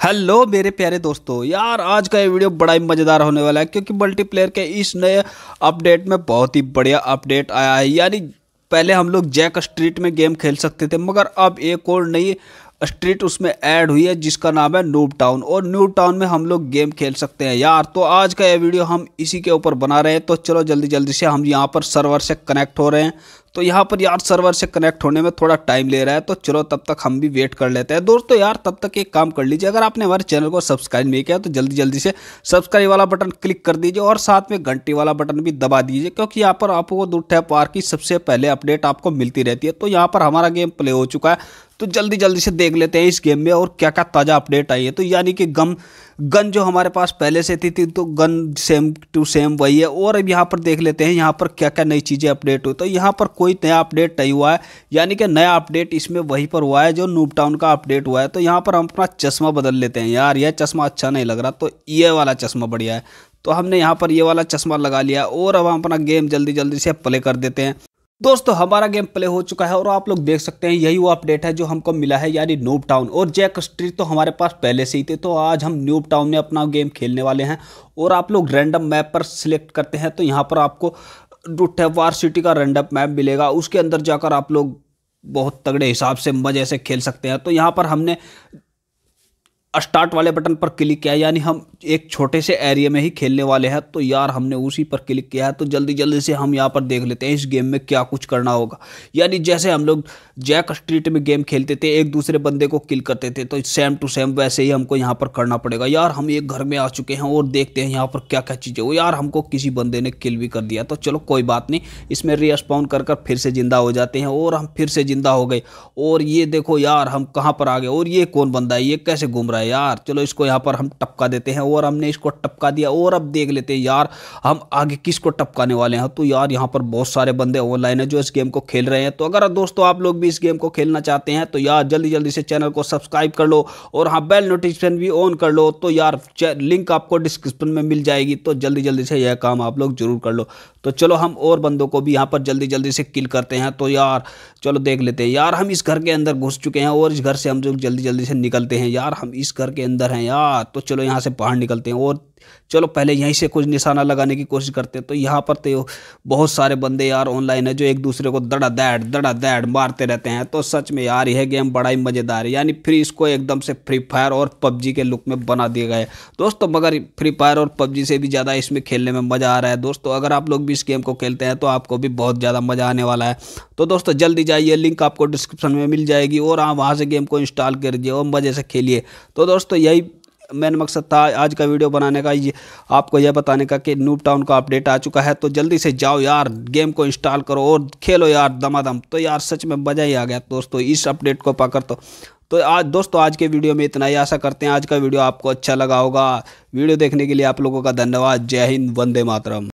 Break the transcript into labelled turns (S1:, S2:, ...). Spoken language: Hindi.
S1: हेलो मेरे प्यारे दोस्तों, यार आज का ये वीडियो बड़ा ही मज़ेदार होने वाला है क्योंकि मल्टीप्लेयर के इस नए अपडेट में बहुत ही बढ़िया अपडेट आया है। यानी पहले हम लोग जैक स्ट्रीट में गेम खेल सकते थे, मगर अब एक और नई स्ट्रीट उसमें ऐड हुई है, जिसका नाम है नूब टाउन और नूब टाउन में हम लोग गेम खेल सकते हैं। यार तो आज का ये वीडियो हम इसी के ऊपर बना रहे हैं तो चलो जल्दी जल्दी से हम यहाँ पर सर्वर से कनेक्ट हो रहे हैं। तो यहाँ पर यार सर्वर से कनेक्ट होने में थोड़ा टाइम ले रहा है तो चलो तब तक हम भी वेट कर लेते हैं। दोस्तों यार, तब तक एक काम कर लीजिए, अगर आपने हमारे चैनल को सब्सक्राइब नहीं किया तो जल्दी जल्दी से सब्सक्राइब वाला बटन क्लिक कर दीजिए और साथ में घंटी वाला बटन भी दबा दीजिए, क्योंकि यहाँ पर आपको दूर टैप पार की सबसे पहले अपडेट आपको मिलती रहती है। तो यहाँ पर हमारा गेम प्ले हो चुका है तो जल्दी जल्दी से देख लेते हैं इस गेम में और क्या क्या ताज़ा अपडेट आई है। तो यानी कि गम गन जो हमारे पास पहले से थी, थी तो गन सेम टू सेम वही है। और अब यहाँ पर देख लेते हैं यहाँ पर क्या क्या नई चीज़ें अपडेट हुई। तो यहाँ पर कोई नया अपडेट नहीं हुआ है यानी कि नया अपडेट इसमें वहीं पर हुआ है जो नूब टाउन का अपडेट हुआ है। तो यहाँ पर हम अपना चश्मा बदल लेते हैं। यार यह चश्मा अच्छा नहीं लग रहा तो ये वाला चश्मा बढ़िया है। तो हमने यहाँ पर ये वाला चश्मा लगा लिया और अब हम अपना गेम जल्दी जल्दी से प्ले कर देते हैं। दोस्तों, हमारा गेम प्ले हो चुका है और आप लोग देख सकते हैं, यही वो अपडेट है जो हमको मिला है, यानी न्यूब टाउन और जैक स्ट्रीट तो हमारे पास पहले से ही थे तो आज हम न्यूब टाउन में अपना गेम खेलने वाले हैं और आप लोग रैंडम मैप पर सिलेक्ट करते हैं तो यहाँ पर आपको वार सिटी का रैंडम मैप मिलेगा, उसके अंदर जाकर आप लोग बहुत तगड़े हिसाब से मज़े से खेल सकते हैं। तो यहाँ पर हमने स्टार्ट वाले बटन पर क्लिक किया यानी हम एक छोटे से एरिया में ही खेलने वाले हैं तो यार हमने उसी पर क्लिक किया है तो जल्दी जल्दी से हम यहाँ पर देख लेते हैं इस गेम में क्या कुछ करना होगा। यानी जैसे हम लोग जैक स्ट्रीट में गेम खेलते थे, एक दूसरे बंदे को किल करते थे तो सेम टू सेम वैसे ही हमको यहाँ पर करना पड़ेगा। यार हम एक घर में आ चुके हैं और देखते हैं यहाँ पर क्या क्या चीज़ें हो। यार हमको किसी बंदे ने किल भी कर दिया तो चलो कोई बात नहीं, इसमें रिस्पॉन्ड कर कर फिर से ज़िंदा हो जाते हैं, और हम फिर से ज़िंदा हो गए। और ये देखो यार हम कहाँ पर आ गए, और ये कौन बंदा है, ये कैसे घूम रहा है? यार, चलो इसको यहाँ पर हम टपका देते हैं और हमने इसको टपका दिया और अब देख लेते हैं यार, हम आगे किसको टपकाने वाले हैं? तो यार यहाँ पर बहुत सारे बंदे ऑनलाइन है जो इस गेम को खेल रहे हैं। तो अगर दोस्तों आप लोग भी इस गेम को खेलना चाहते हैं तो यार जल्दी जल्दी से चैनल को सब्सक्राइब कर लो और हाँ बेल नोटिफिकेशन भी ऑन कर लो। तो यार लिंक आपको डिस्क्रिप्शन में मिल जाएगी। तो जल्दी जल्दी से यह काम आप लोग ज़रूर कर लो। तो चलो हम और बंदों को भी यहाँ पर जल्दी जल्दी से किल करते हैं। तो यार चलो देख लेते हैं। यार हम इस घर के अंदर घुस चुके हैं और इस घर से हम लोग जल्दी जल्दी से निकलते हैं। यार हम इस घर के अंदर हैं यार। तो चलो यहाँ से बाहर निकलते हैं और चलो पहले यहीं से कुछ निशाना लगाने की कोशिश करते हैं। तो यहाँ पर तो बहुत सारे बंदे यार ऑनलाइन है जो एक दूसरे को दड़ा दैड दड़ा दैड मारते रहते हैं। तो सच में यार, यह गेम बड़ा ही मज़ेदार है। यानी फिर इसको एकदम से फ्री फायर और पबजी के लुक में बना दिया गया है। दोस्तों, मगर फ्री फायर और पबजी से भी ज़्यादा इसमें खेलने में मज़ा आ रहा है। दोस्तों, अगर आप लोग भी इस गेम को खेलते हैं तो आपको भी बहुत ज़्यादा मज़ा आने वाला है। तो दोस्तों, जल्दी जाइए लिंक आपको डिस्क्रिप्शन में मिल जाएगी और आप वहाँ से गेम को इंस्टॉल कर दीजिए और मज़े से खेलिए। तो दोस्तों, यही मेन मकसद था आज का वीडियो बनाने का, ये आपको यह बताने का कि नूब टाउन का अपडेट आ चुका है। तो जल्दी से जाओ यार, गेम को इंस्टॉल करो और खेलो यार दमादम। तो यार सच में मज़ा ही आ गया दोस्तों, इस अपडेट को पाकर तो। तो आज दोस्तों, आज के वीडियो में इतना ही। आशा करते हैं आज का वीडियो आपको अच्छा लगा होगा। वीडियो देखने के लिए आप लोगों का धन्यवाद। जय हिंद, वंदे मातरम।